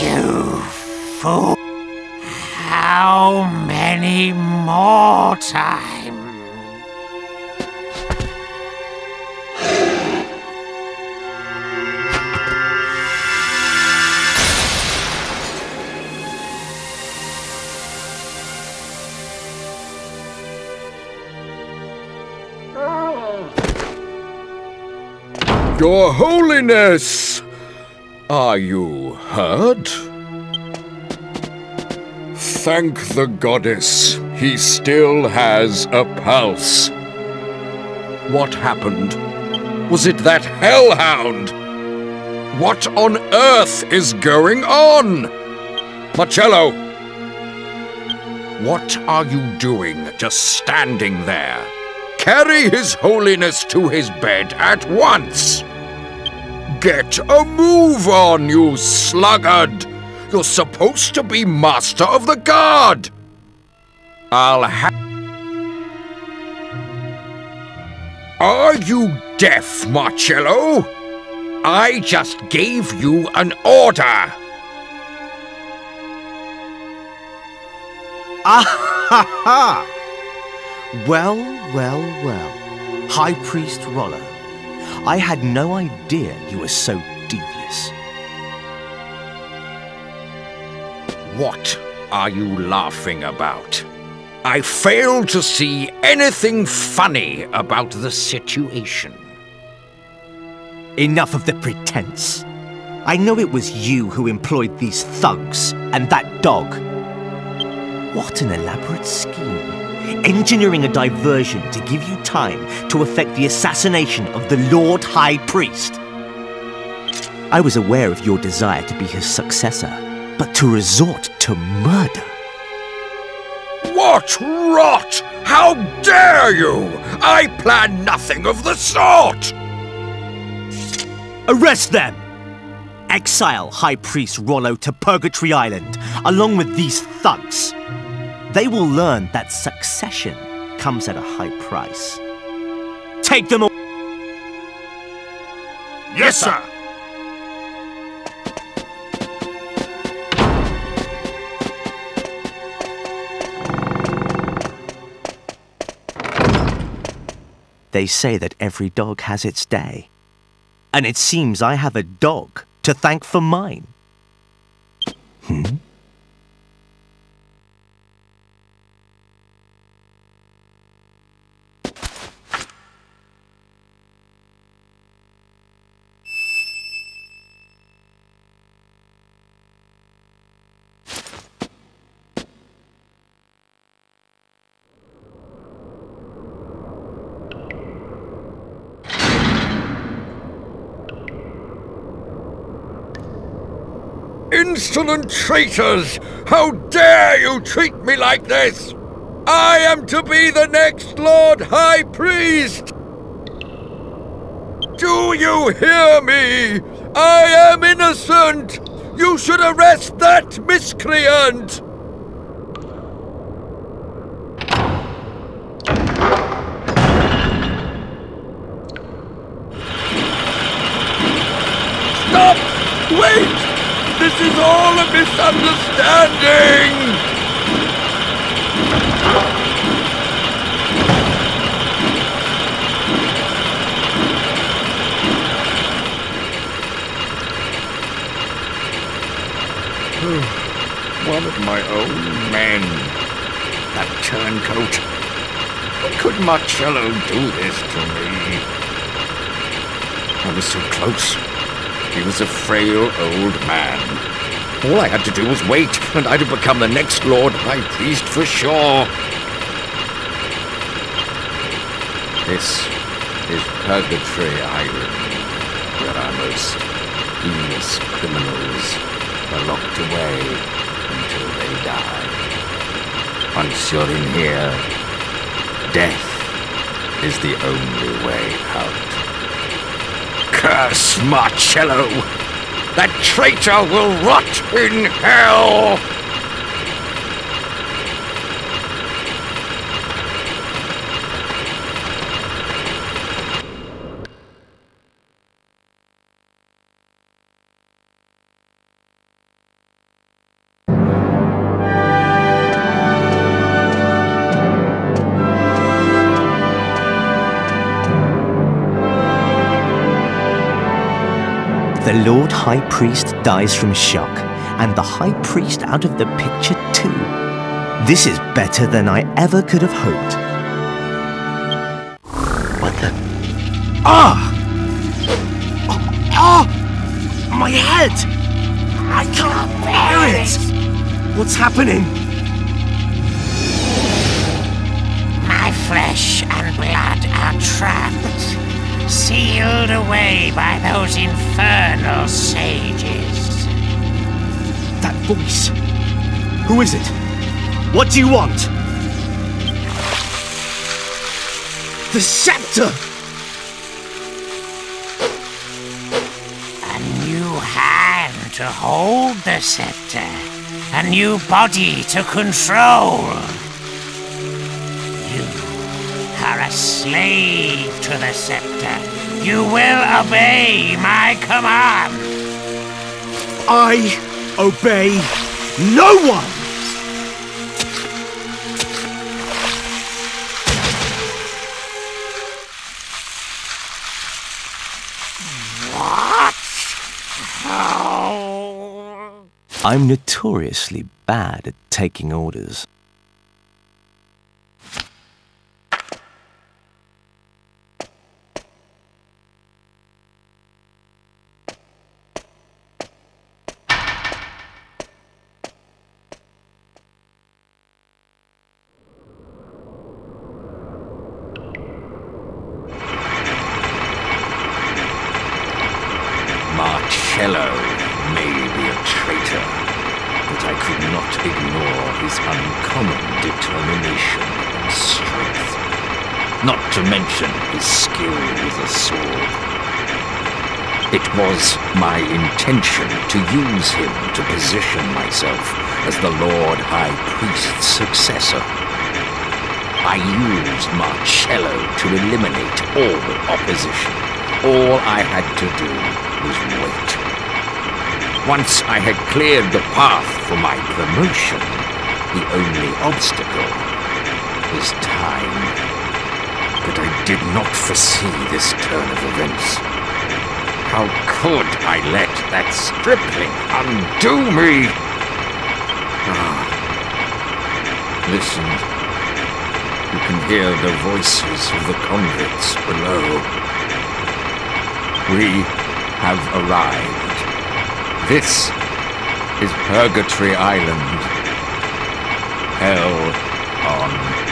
You fool. How many more times? Your Holiness! Are you hurt? Thank the goddess, he still has a pulse. What happened? Was it that hellhound? What on earth is going on? Marcello! What are you doing just standing there? Carry His Holiness to his bed at once! Get a move on, you sluggard! You're supposed to be Master of the Guard! I'll ha- Are you deaf, Marcello? I just gave you an order! Ah ha ha! Well, well, well. High Priest Rollo, I had no idea you were so devious. What are you laughing about? I fail to see anything funny about the situation. Enough of the pretense. I know it was you who employed these thugs and that dog. What an elaborate scheme. Engineering a diversion to give you time to effect the assassination of the Lord High Priest. I was aware of your desire to be his successor, but to resort to murder. What rot! How dare you! I plan nothing of the sort! Arrest them! Exile High Priest Rollo to Purgatory Island, along with these thugs. They will learn that succession comes at a high price. Take them away! Yes, sir! They say that every dog has its day. And it seems I have a dog to thank for mine. Hmm? Insolent traitors! How dare you treat me like this? I am to be the next Lord High Priest! Do you hear me? I am innocent! You should arrest that miscreant! Stop! Wait! This is all a misunderstanding! One of my own men. That turncoat. Could Marcello do this to me? I was so close. He was a frail old man. All I had to do was wait, and I'd have become the next Lord High Priest for sure. This is Purgatory Island, where our most heinous criminals are locked away until they die. Once you're in here, death is the only way out. Curse Marcello! That traitor will rot in hell! The Lord High Priest dies from shock, and the High Priest out of the picture too. This is better than I ever could have hoped. What the? Ah! Oh, ah! My head! I can't bear it! What's happening? Sealed away by those infernal sages. That voice. Who is it? What do you want? The scepter! A new hand to hold the scepter, a new body to control. You are a slave to the scepter. You will obey my command. I obey no one! What? Oh. I'm notoriously bad at taking orders. His uncommon determination and strength. Not to mention his skill with a sword. It was my intention to use him to position myself as the Lord High Priest's successor. I used Marcello to eliminate all opposition. All I had to do was wait. Once I had cleared the path for my promotion, the only obstacle is time. But I did not foresee this turn of events. How could I let that stripling undo me? Ah. Listen. You can hear the voices of the convicts below. We have arrived. This is Purgatory Island. Hell on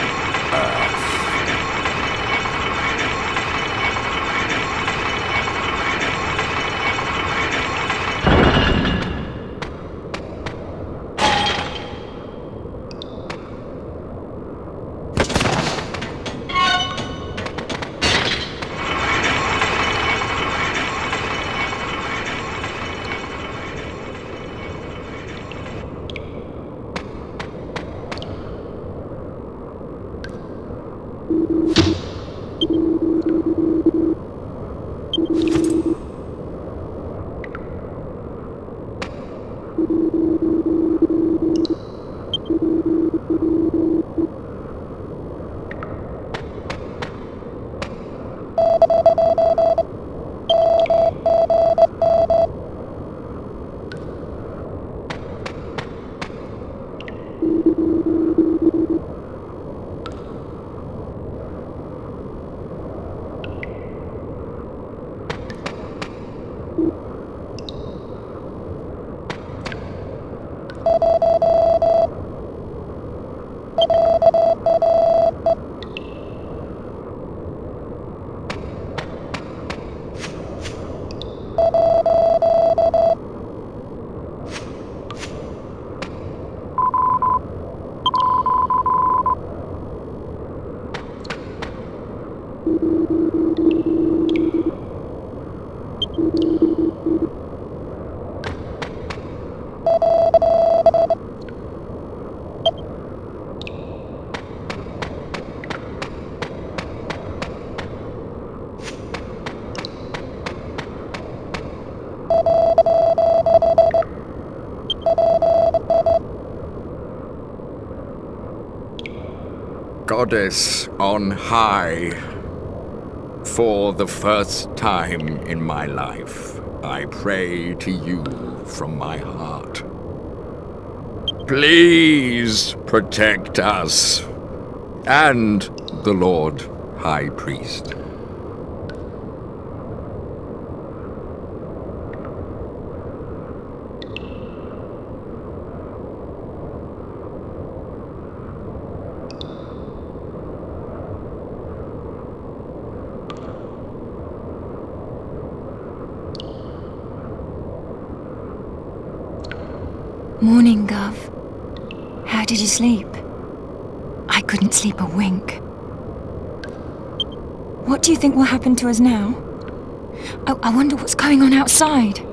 Goddess on high, For the first time in my life, I pray to you from my heart. Please protect us and the Lord High Priest. Morning, Gov. How did you sleep? I couldn't sleep a wink. What do you think will happen to us now? I, I wonder what's going on outside.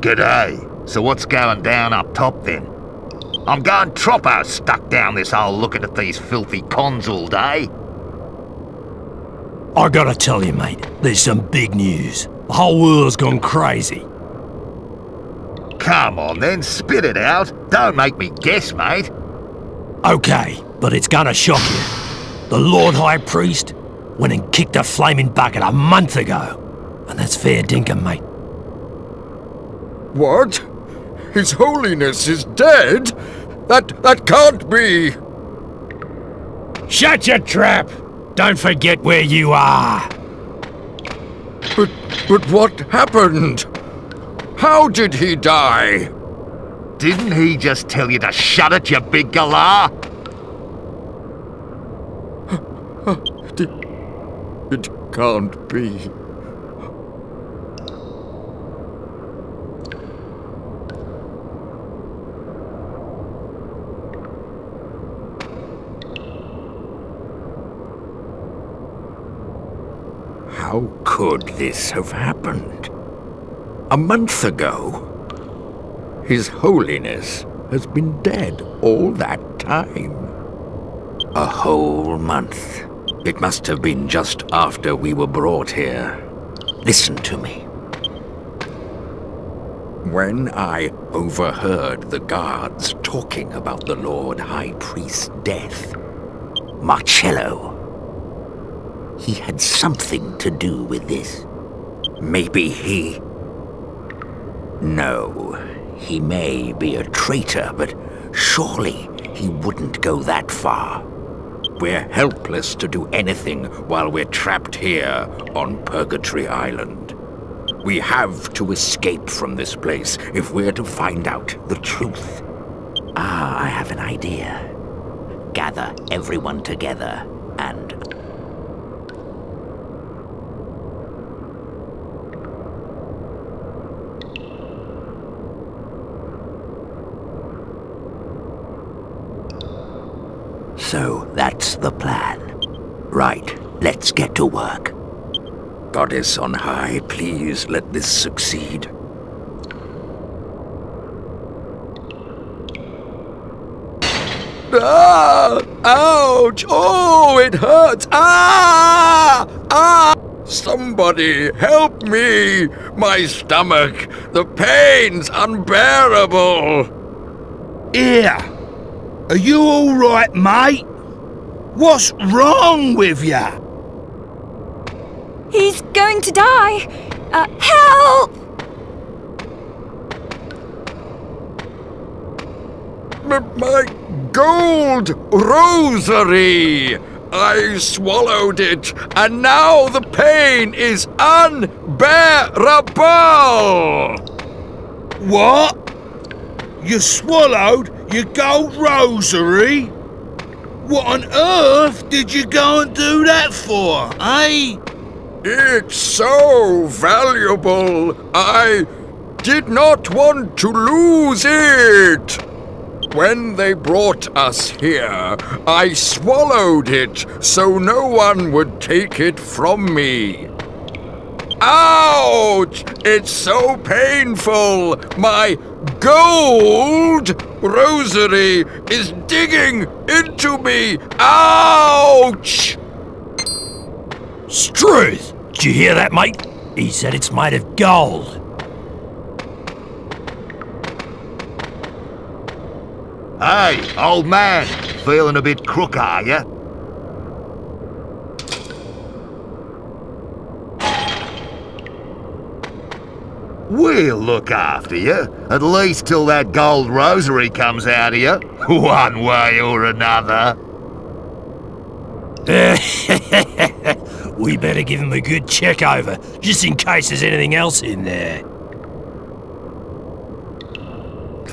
G'day. So what's going down up top then? I'm going troppo stuck down this hole looking at these filthy cons all day. I gotta tell you, mate, there's some big news. The whole world's gone crazy. Come on then, spit it out. Don't make me guess, mate. Okay, but it's gonna shock you. The Lord High Priest went and kicked a flaming bucket a month ago. And that's fair dinkum, mate. What? His Holiness is dead? That that can't be. Shut your trap! Don't forget where you are! But but what happened? How did he die? Didn't he just tell you to shut it, you big galah? It can't be. How could this have happened? A month ago? His Holiness has been dead all that time. A whole month. It must have been just after we were brought here. Listen to me. When I overheard the guards talking about the Lord High Priest's death, Marcello, he had something to do with this. Maybe he... No, he may be a traitor, but surely he wouldn't go that far. We're helpless to do anything while we're trapped here on Purgatory Island. We have to escape from this place if we're to find out the truth. Ah, I have an idea. Gather everyone together and... So that's the plan. Right, let's get to work. Goddess on high, please let this succeed. Ah! Ouch! Oh, it hurts! Ah! Ah! Somebody help me! My stomach! The pain's unbearable! Here! Are you alright, mate? What's wrong with you? He's going to die! Uh, help! M- my gold rosary! I swallowed it, and now the pain is unbearable! What? You swallowed your gold rosary? What on earth did you go and do that for, eh? It's so valuable. I did not want to lose it. When they brought us here, I swallowed it so no one would take it from me. Ouch! It's so painful. My gold rosary is digging into me. Ouch! Struth! Did you hear that, mate? He said it's made of gold. Hey, old man, feeling a bit crook, are ya? We'll look after you, at least till that gold rosary comes out of you, one way or another. we better give him a good check over, just in case there's anything else in there.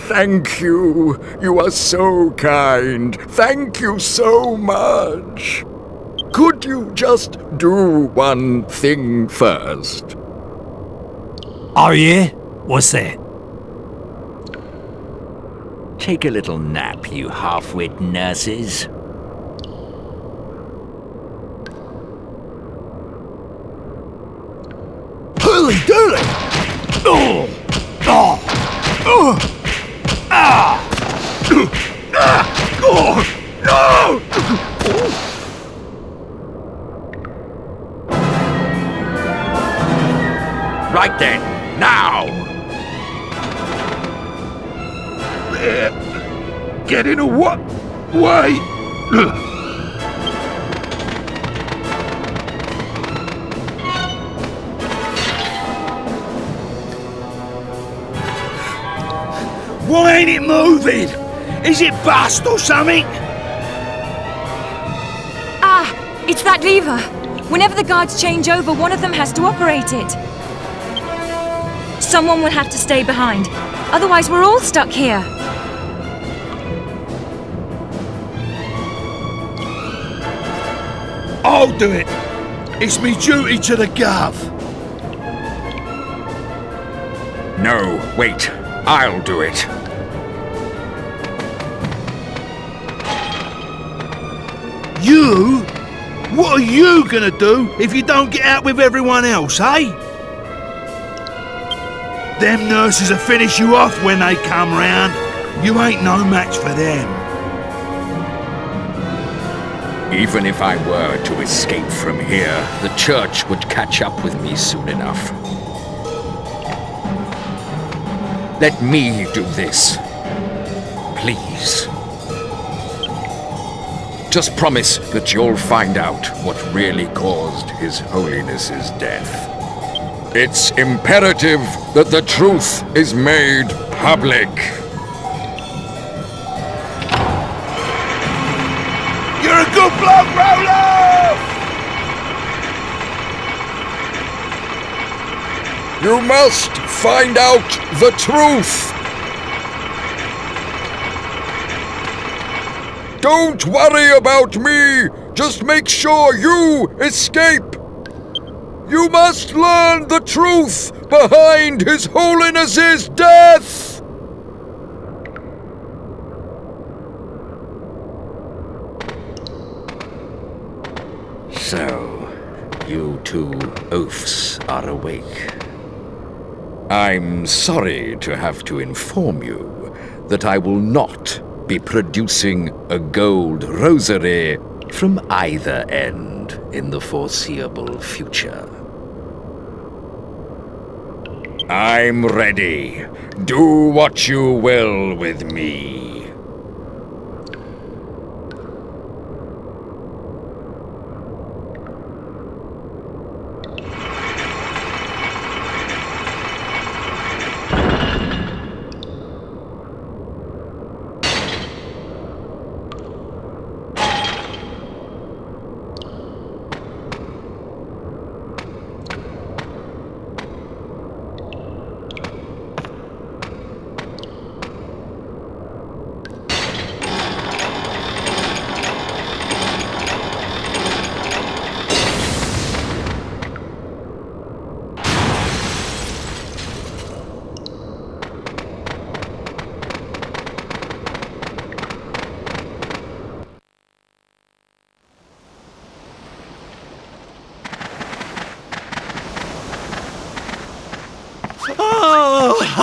Thank you. You are so kind. Thank you so much. Could you just do one thing first? Oh, yeah? What's that? Take a little nap, you half-wit nurses. Get in a what? Way? Why ain't it moving? Is it bust or something? Ah, it's that lever. Whenever the guards change over, one of them has to operate it. Someone will have to stay behind. Otherwise, we're all stuck here. I'll do it. It's me duty to the gov. No, wait. I'll do it. You? What are you gonna do if you don't get out with everyone else, eh? Them nurses will finish you off when they come round. You ain't no match for them. Even if I were to escape from here, the church would catch up with me soon enough. Let me do this. Please. Just promise that you'll find out what really caused His Holiness's death. It's imperative that the truth is made public. Good bloke, Roloff! You must find out the truth. Don't worry about me. Just make sure you escape. You must learn the truth behind His Holiness's death. So, you two oafs are awake. I'm sorry to have to inform you that I will not be producing a gold rosary from either end in the foreseeable future. I'm ready. Do what you will with me.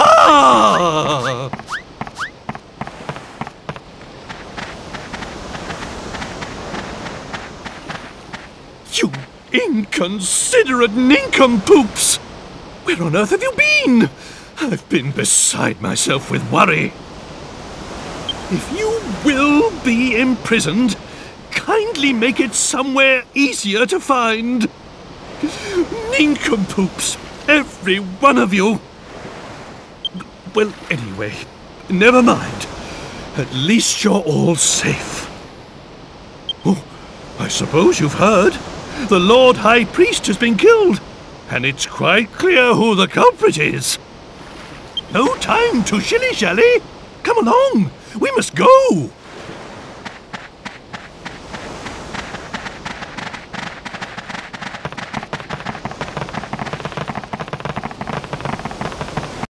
Ah! You inconsiderate nincompoops! Where on earth have you been? I've been beside myself with worry. If you will be imprisoned, kindly make it somewhere easier to find. Nincompoops, every one of you. Well, anyway, never mind. At least you're all safe. Oh, I suppose you've heard. The Lord High Priest has been killed, and it's quite clear who the culprit is. No time to shilly-shally. Come along, we must go.